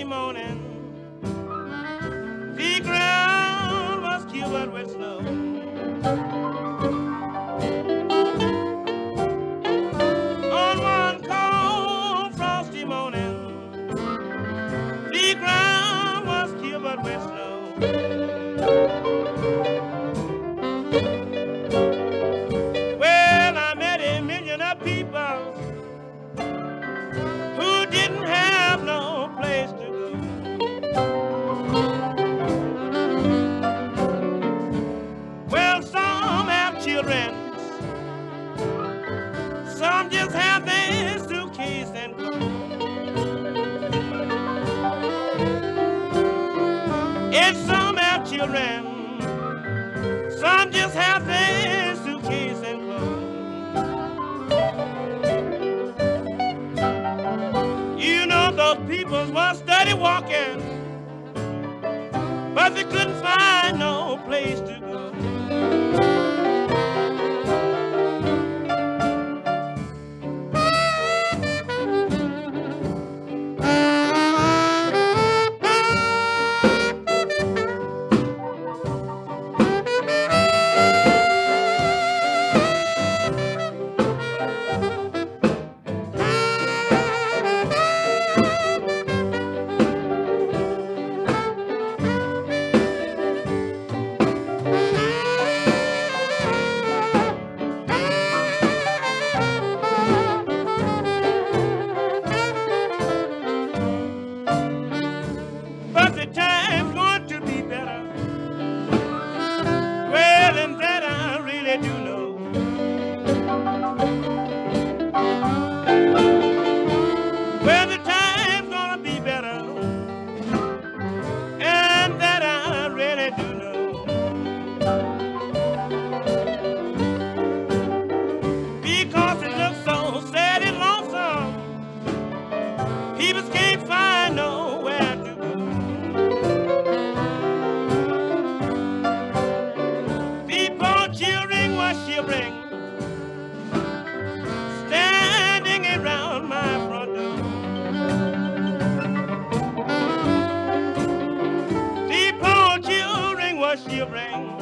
frosty morning. The ground was covered with snow. On one cold frosty morning, the ground was covered with snow. Children, some just have their suitcase and. And some have children, some just have their suitcase and clothes. You know those people was steady walking, but they couldn't find no place to go. Was shivering, standing around my front door. People cheering was shivering,